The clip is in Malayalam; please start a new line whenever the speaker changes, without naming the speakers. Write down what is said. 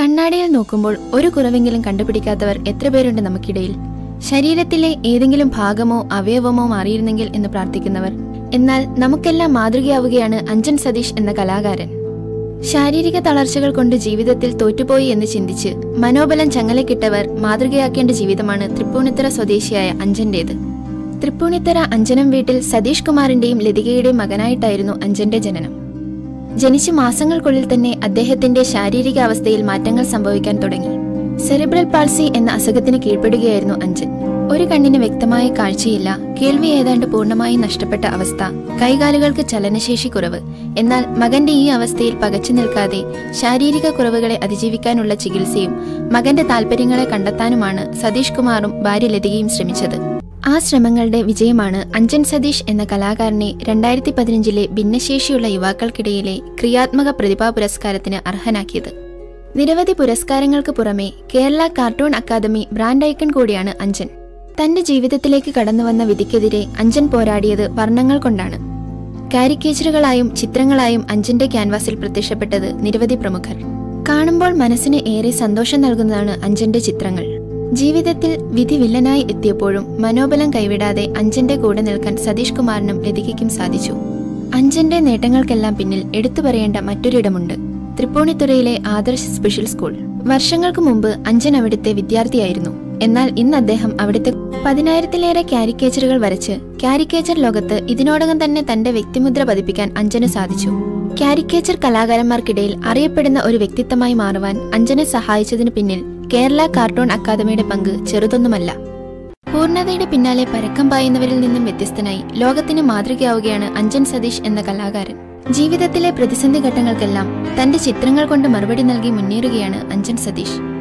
കണ്ണാടിയിൽ നോക്കുമ്പോൾ ഒരു കുറവെങ്കിലും കണ്ടുപിടിക്കാത്തവർ എത്ര പേരുണ്ട് നമുക്കിടയിൽ? ശരീരത്തിലെ ഏതെങ്കിലും ഭാഗമോ അവയവമോ മാറിയിരുന്നെങ്കിൽ എന്ന് പ്രാർത്ഥിക്കുന്നവർ. എന്നാൽ നമുക്കെല്ലാം മാതൃകയാവുകയാണ് അഞ്ചൻ സതീഷ് എന്ന കലാകാരൻ. ശാരീരിക തളർച്ചകൾ കൊണ്ട് ജീവിതത്തിൽ തോറ്റുപോയി എന്ന് ചിന്തിച്ച് മനോബലം ചങ്ങലക്കിട്ടവർ മാതൃകയാക്കേണ്ട ജീവിതമാണ് തൃപ്പൂണിത്തറ സ്വദേശിയായ അഞ്ജന്റേത്. തൃപ്പൂണിത്തറ അഞ്ജനം വീട്ടിൽ സതീഷ് കുമാറിന്റെയും ലതികയുടെയും മകനായിട്ടായിരുന്നു അഞ്ജന്റെ ജനനം. ജനിച്ച മാസങ്ങൾക്കുള്ളിൽ തന്നെ അദ്ദേഹത്തിന്റെ ശാരീരിക അവസ്ഥയിൽ മാറ്റങ്ങൾ സംഭവിക്കാൻ തുടങ്ങി. സെറിബ്രൽ പാൾസി എന്ന അസുഖത്തിന് കീഴ്പ്പെടുകയായിരുന്നു അഞ്ജൻ. ഒരു കണ്ണിന് വ്യക്തമായ കാഴ്ചയില്ല കേൾവി ഏതാണ്ട് പൂർണമായും നഷ്ടപ്പെട്ട അവസ്ഥ. കൈകാലുകൾക്ക് ചലനശേഷി കുറവ്. എന്നാൽ മകന്റെ ഈ അവസ്ഥയിൽ പകച്ചു നിൽക്കാതെ ശാരീരിക കുറവുകളെ അതിജീവിക്കാനുള്ള ചികിത്സയും മകന്റെ താല്പര്യങ്ങളെ കണ്ടെത്താനുമാണ് സതീഷ് കുമാറും ഭാര്യ ലതികയും ശ്രമിച്ചത്. ആ ശ്രമങ്ങളുടെ വിജയമാണ് അഞ്ജൻ സതീഷ് എന്ന കലാകാരനെ രണ്ടായിരത്തി പതിനഞ്ചിലെ ഭിന്നശേഷിയുള്ള യുവാക്കൾക്കിടയിലെ ക്രിയാത്മക പ്രതിഭാ പുരസ്കാരത്തിന് അർഹനാക്കിയത്. നിരവധി പുരസ്കാരങ്ങൾക്ക് പുറമെ Kerala cartoon academy brand icon കൂടിയാണ് അഞ്ജൻ. തന്റെ ജീവിതത്തിലേക്ക് കടന്നുവന്ന വിധിക്കെതിരെ അഞ്ജൻ പോരാടിയത് വർണങ്ങൾ കൊണ്ടാണ്. കാരിക്കേച്ചറുകളായും ചിത്രങ്ങളായും അഞ്ജന്റെ ക്യാൻവാസിൽ പ്രത്യക്ഷപ്പെട്ടത് നിരവധി പ്രമുഖർ. കാണുമ്പോൾ മനസ്സിന് ഏറെ സന്തോഷം നൽകുന്നതാണ് അഞ്ജന്റെ ചിത്രങ്ങൾ. ജീവിതത്തിൽ വിധി വില്ലനായി എത്തിയപ്പോഴും മനോബലം കൈവിടാതെ അഞ്ജന്റെ കൂടെ നിൽക്കാൻ സതീഷ് കുമാറിനും ലതികയ്ക്കും സാധിച്ചു. അഞ്ജന്റെ നേട്ടങ്ങൾക്കെല്ലാം പിന്നിൽ എടുത്തു പറയേണ്ട മറ്റൊരിടമുണ്ട്. തൃപ്പൂണിത്തുറയിലെ ആദർശ് സ്പെഷ്യൽ സ്കൂൾ. വർഷങ്ങൾക്ക് മുമ്പ് അഞ്ചൻ അവിടുത്തെ വിദ്യാർത്ഥിയായിരുന്നു. എന്നാൽ ഇന്ന് അദ്ദേഹം അവിടുത്തെ പതിനായിരത്തിലേറെ കാരിക്കേച്ചറുകൾ വരച്ച് കാരിക്കേച്ചർ ലോകത്ത് ഇതിനോടകം തന്നെ തന്റെ വ്യക്തിമുദ്ര പതിപ്പിക്കാൻ അഞ്ജന സാധിച്ചു. കാരിക്കേച്ചർ കലാകാരന്മാർക്കിടയിൽ അറിയപ്പെടുന്ന ഒരു വ്യക്തിത്വമായി മാറുവാൻ അഞ്ജനെ സഹായിച്ചതിനു പിന്നിൽ കേരള കാർട്ടൂൺ അക്കാദമിയുടെ പങ്ക് ചെറുതൊന്നുമല്ല. പൂർണതയുടെ പിന്നാലെ പരക്കം പായുന്നവരിൽ നിന്നും വ്യത്യസ്തനായി ലോകത്തിന് മാതൃകയാവുകയാണ് അഞ്ജൻ സതീഷ് എന്ന കലാകാരൻ. ജീവിതത്തിലെ പ്രതിസന്ധി ഘട്ടങ്ങൾക്കെല്ലാം തന്റെ ചിത്രങ്ങൾ കൊണ്ട് മറുപടി നൽകി മുന്നേറുകയാണ് അഞ്ജൻ സതീഷ്.